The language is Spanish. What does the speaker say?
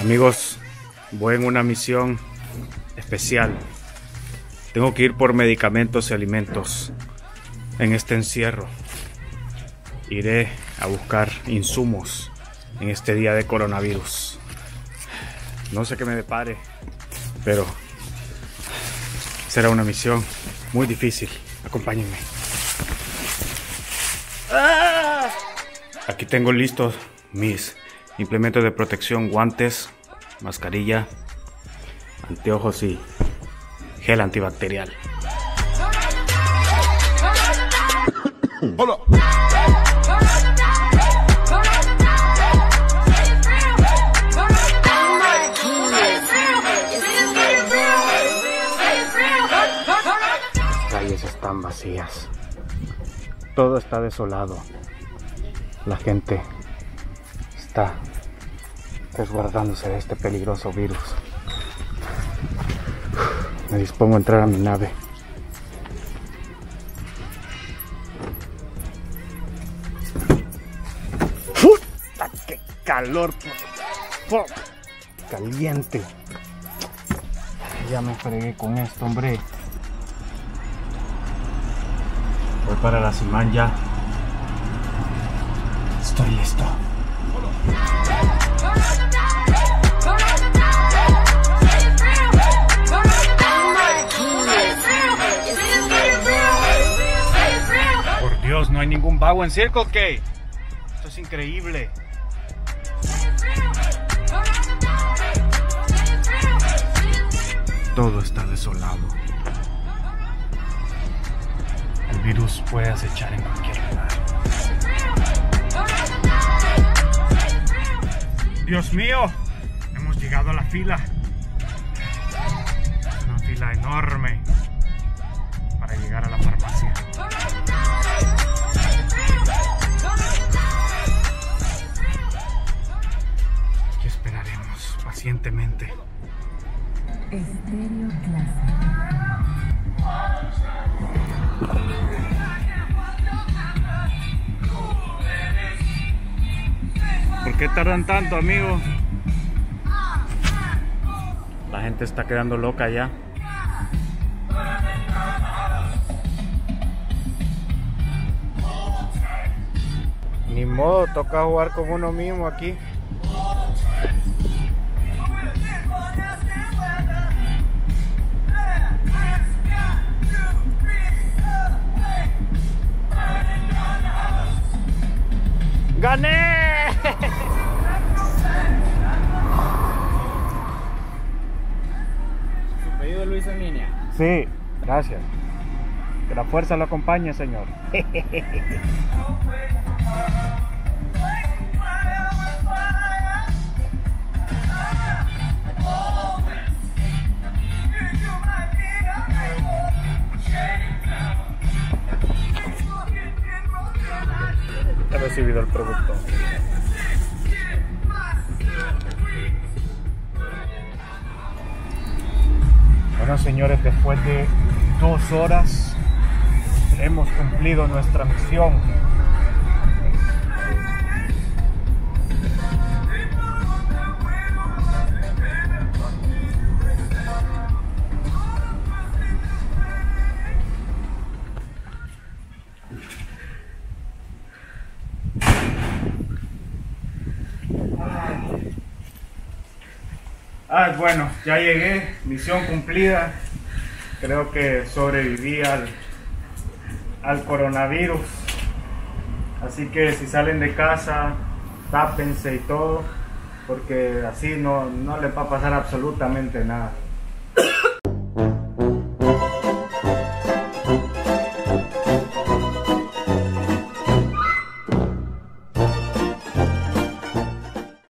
Amigos, voy en una misión especial. Tengo que ir por medicamentos y alimentos en este encierro. Iré a buscar insumos en este día de coronavirus. No sé qué me depare, pero será una misión muy difícil. Acompáñenme. Aquí tengo listos mis implementos de protección, guantes, mascarilla, anteojos y gel antibacterial. Las calles están vacías. Todo está desolado. La gente está resguardándose de este peligroso virus. Me dispongo a entrar a mi nave. ¡Puta, ¡Qué calor! Caliente. Ya me fregué con esto, hombre. Voy para la Simán ya. Estoy listo. Por Dios, no hay ningún vago en Circle K. Esto es increíble. Todo está desolado. El virus puede acechar en cualquier lugar. Dios mío, hemos llegado a la fila. Una fila enorme para llegar a la farmacia. Aquí esperaremos pacientemente. Estéreo Clase. Qué tardan tanto, amigo? La gente está quedando loca ya. Ni modo, toca jugar con uno mismo aquí. ¡Gané! Sí, gracias. Que la fuerza lo acompañe, señor. He recibido el producto. Señores, después de dos horas hemos cumplido nuestra misión. Ah, bueno, ya llegué, misión cumplida. Creo que sobreviví al, al coronavirus. Así que si salen de casa, tápense y todo, porque así no, no les va a pasar absolutamente nada.